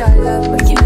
I love, you